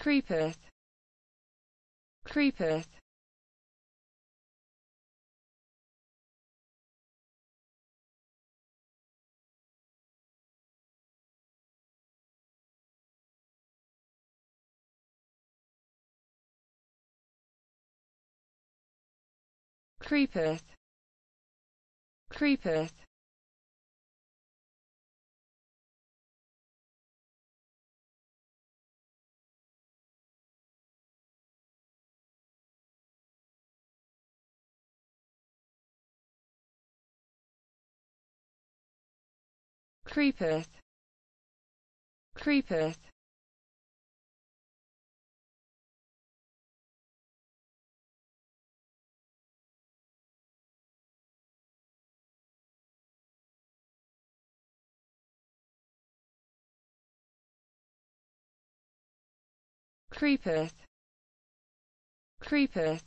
creepeth creepeth creepeth creepeth creepeth creepeth creepeth creepeth